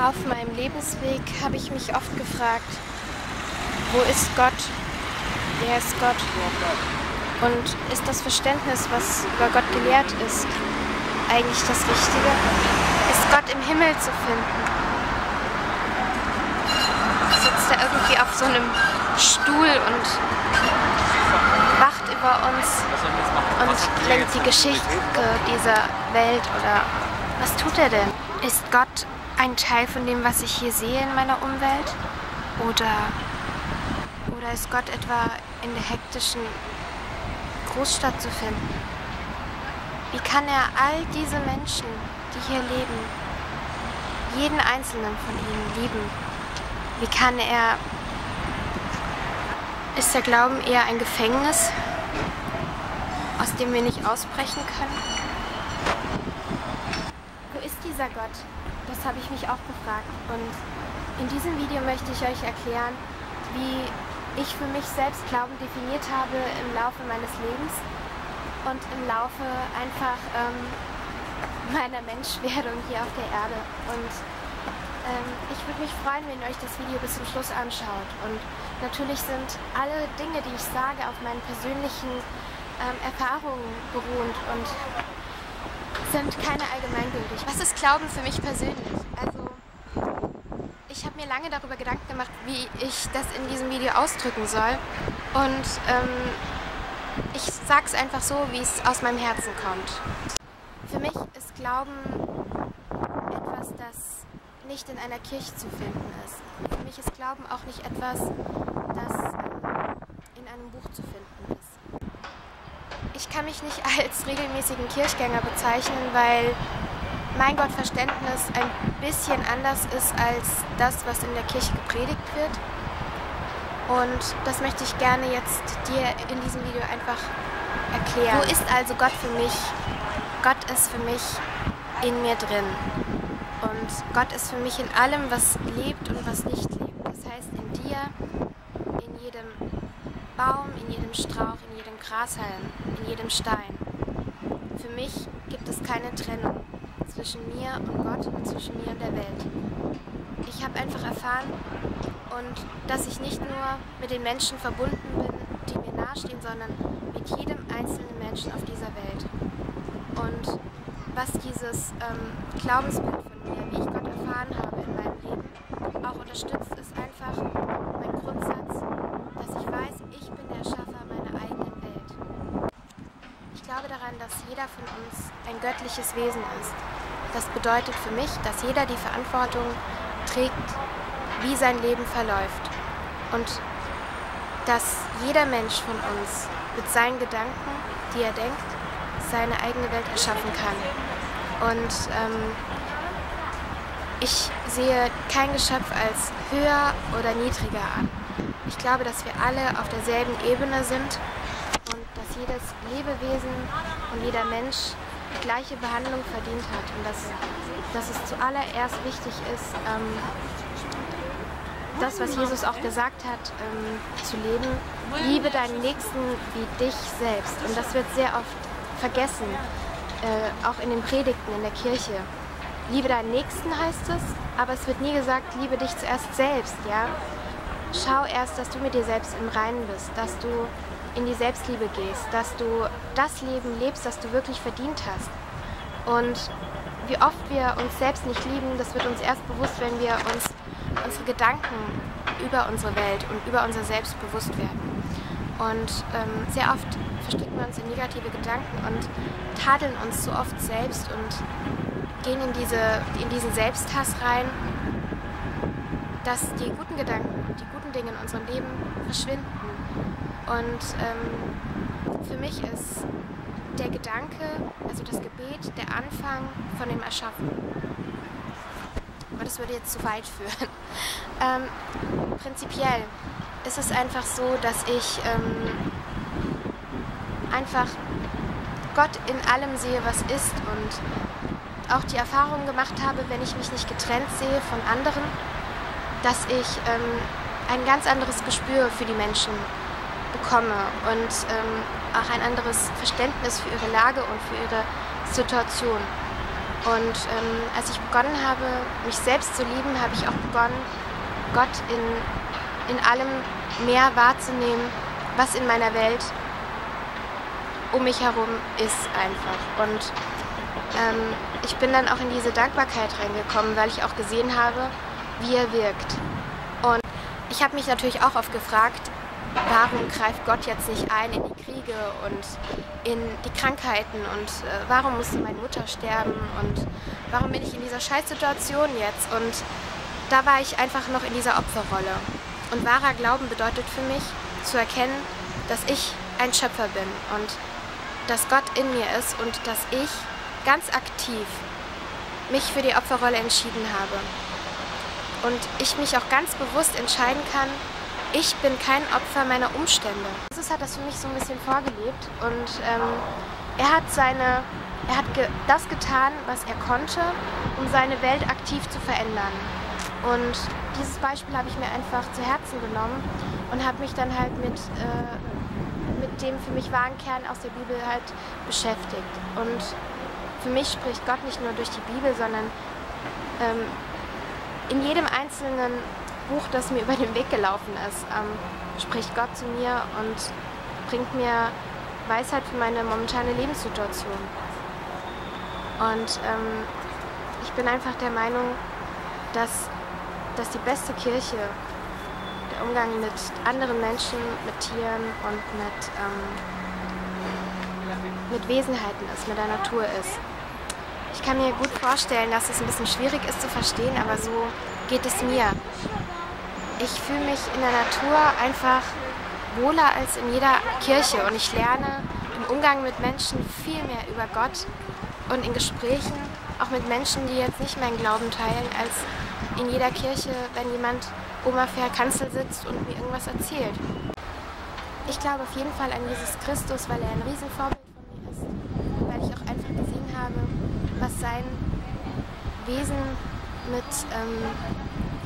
Auf meinem Lebensweg habe ich mich oft gefragt, wo ist Gott? Wer ist Gott? Und ist das Verständnis, was über Gott gelehrt ist, eigentlich das Richtige? Ist Gott im Himmel zu finden? Sitzt er irgendwie auf so einem Stuhl und wacht über uns und lenkt die Geschichte dieser Welt oder was tut er denn? Ist Gott ein Teil von dem, was ich hier sehe in meiner Umwelt? Oder, oder ist Gott etwa in der hektischen Großstadt zu finden? Wie kann er all diese Menschen, die hier leben, jeden einzelnen von ihnen lieben? Wie kann er... Ist der Glauben eher ein Gefängnis, aus dem wir nicht ausbrechen können? Wo ist dieser Gott? Das habe ich mich auch gefragt. Und in diesem Video möchte ich euch erklären, wie ich für mich selbst Glauben definiert habe im Laufe meines Lebens und im Laufe einfach ähm, meiner Menschwerdung hier auf der Erde. Und ähm, ich würde mich freuen, wenn ihr euch das Video bis zum Schluss anschaut. Und natürlich sind alle Dinge, die ich sage, auf meinen persönlichen ähm, Erfahrungen beruhend und sind keine allgemeingültig. Was ist Glauben für mich persönlich? Also ich habe mir lange darüber Gedanken gemacht, wie ich das in diesem Video ausdrücken soll. Und ähm, ich sage es einfach so, wie es aus meinem Herzen kommt. Für mich ist Glauben etwas, das nicht in einer Kirche zu finden ist. Für mich ist Glauben auch nicht etwas, das in einem Buch zu finden ist. Ich kann mich nicht als regelmäßigen Kirchgänger bezeichnen, weil mein Gottverständnis ein bisschen anders ist als das, was in der Kirche gepredigt wird. Und das möchte ich gerne jetzt dir in diesem Video einfach erklären. Wo ist also Gott für mich? Gott ist für mich in mir drin. Und Gott ist für mich in allem, was lebt und was nicht lebt. Das heißt in dir, in jedem Baum, in jedem Strauch, in jedem Grashalm, in jedem Stein. Für mich gibt es keine Trennung zwischen mir und Gott und zwischen mir und der Welt. Ich habe einfach erfahren, und dass ich nicht nur mit den Menschen verbunden bin, die mir nahestehen, sondern mit jedem einzelnen Menschen auf dieser Welt. Und was dieses ähm, Glaubensbild von mir, wie ich Gott erfahren habe in meinem Leben, auch unterstützt, ist einfach mein Grundsatz, ich bin der Schaffer meiner eigenen Welt. Ich glaube daran, dass jeder von uns ein göttliches Wesen ist. Das bedeutet für mich, dass jeder die Verantwortung trägt, wie sein Leben verläuft. Und dass jeder Mensch von uns mit seinen Gedanken, die er denkt, seine eigene Welt erschaffen kann. Und ähm, ich sehe kein Geschöpf als höher oder niedriger an. Ich glaube, dass wir alle auf derselben Ebene sind und dass jedes Lebewesen und jeder Mensch die gleiche Behandlung verdient hat und dass, dass es zuallererst wichtig ist, ähm, das, was Jesus auch gesagt hat, ähm, zu leben. Liebe deinen Nächsten wie dich selbst. Und das wird sehr oft vergessen, äh, auch in den Predigten in der Kirche. Liebe deinen Nächsten heißt es, aber es wird nie gesagt, liebe dich zuerst selbst, ja. Schau erst, dass du mit dir selbst im Reinen bist, dass du in die Selbstliebe gehst, dass du das Leben lebst, das du wirklich verdient hast. Und wie oft wir uns selbst nicht lieben, das wird uns erst bewusst, wenn wir uns unsere Gedanken über unsere Welt und über unser Selbst bewusst werden. Und ähm, sehr oft verstricken wir uns in negative Gedanken und tadeln uns so oft selbst und gehen in, diese, in diesen Selbsthass rein, dass die guten Gedanken, die guten Dinge in unserem Leben verschwinden. Und ähm, für mich ist der Gedanke, also das Gebet, der Anfang von dem Erschaffen aber das würde jetzt zu weit führen. Ähm, prinzipiell ist es einfach so, dass ich ähm, einfach Gott in allem sehe, was ist und auch die Erfahrung gemacht habe, wenn ich mich nicht getrennt sehe von anderen, dass ich ähm, ein ganz anderes Gespür für die Menschen bekomme und ähm, auch ein anderes Verständnis für ihre Lage und für ihre Situation. Und ähm, als ich begonnen habe, mich selbst zu lieben, habe ich auch begonnen, Gott in, in allem mehr wahrzunehmen, was in meiner Welt um mich herum ist einfach. Und ähm, ich bin dann auch in diese Dankbarkeit reingekommen, weil ich auch gesehen habe, wie er wirkt. Und ich habe mich natürlich auch oft gefragt, warum greift Gott jetzt nicht ein in die Kriege und in die Krankheiten und äh, warum musste meine Mutter sterben und warum bin ich in dieser Scheißsituation jetzt? Und da war ich einfach noch in dieser Opferrolle. Und wahrer Glauben bedeutet für mich zu erkennen, dass ich ein Schöpfer bin und dass Gott in mir ist und dass ich ganz aktiv mich für die Opferrolle entschieden habe. Und ich mich auch ganz bewusst entscheiden kann, ich bin kein Opfer meiner Umstände. Jesus hat das für mich so ein bisschen vorgelebt und ähm, er hat seine, er hat ge das getan, was er konnte, um seine Welt aktiv zu verändern. Und dieses Beispiel habe ich mir einfach zu Herzen genommen und habe mich dann halt mit, äh, mit dem für mich wahren Kern aus der Bibel halt beschäftigt. Und für mich spricht Gott nicht nur durch die Bibel, sondern ähm, in jedem einzelnen Buch, das mir über den Weg gelaufen ist, ähm, spricht Gott zu mir und bringt mir Weisheit für meine momentane Lebenssituation. Und ähm, ich bin einfach der Meinung, dass, dass die beste Kirche der Umgang mit anderen Menschen, mit Tieren und mit, ähm, mit Wesenheiten ist, mit der Natur ist. Ich kann mir gut vorstellen, dass es ein bisschen schwierig ist zu verstehen, aber so geht es mir ich fühle mich in der Natur einfach wohler als in jeder Kirche und ich lerne im Umgang mit Menschen viel mehr über Gott und in Gesprächen, auch mit Menschen, die jetzt nicht meinen Glauben teilen, als in jeder Kirche, wenn jemand der Kanzel sitzt und mir irgendwas erzählt. Ich glaube auf jeden Fall an Jesus Christus, weil er ein Riesenvorbild von mir ist, weil ich auch einfach gesehen habe, was sein Wesen mit ähm,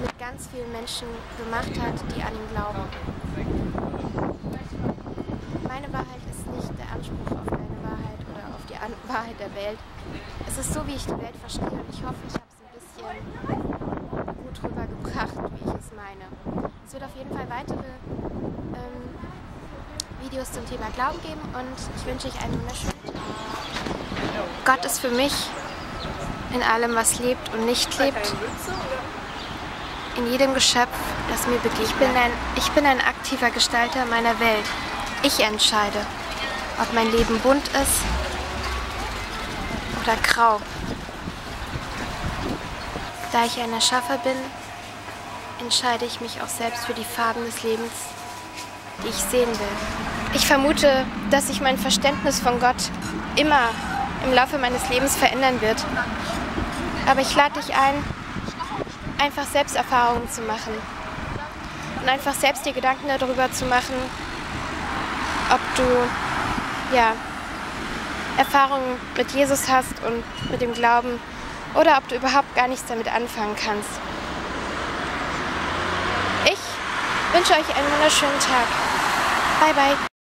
mit ganz vielen Menschen gemacht hat, die an ihn glauben. Meine Wahrheit ist nicht der Anspruch auf eine Wahrheit oder auf die an Wahrheit der Welt. Es ist so, wie ich die Welt verstehe und ich hoffe, ich habe es ein bisschen gut rübergebracht, wie ich es meine. Es wird auf jeden Fall weitere ähm, Videos zum Thema Glauben geben und ich wünsche euch einen wunderschönen Tag. Gott ist für mich in allem, was lebt und nicht lebt in jedem Geschöpf, das mir begegnet. Ich bin, ein, ich bin ein aktiver Gestalter meiner Welt. Ich entscheide, ob mein Leben bunt ist oder grau. Da ich ein Erschaffer bin, entscheide ich mich auch selbst für die Farben des Lebens, die ich sehen will. Ich vermute, dass sich mein Verständnis von Gott immer im Laufe meines Lebens verändern wird. Aber ich lade dich ein, einfach Selbsterfahrungen zu machen. Und einfach selbst dir Gedanken darüber zu machen, ob du ja, Erfahrungen mit Jesus hast und mit dem Glauben oder ob du überhaupt gar nichts damit anfangen kannst. Ich wünsche euch einen wunderschönen Tag. Bye bye.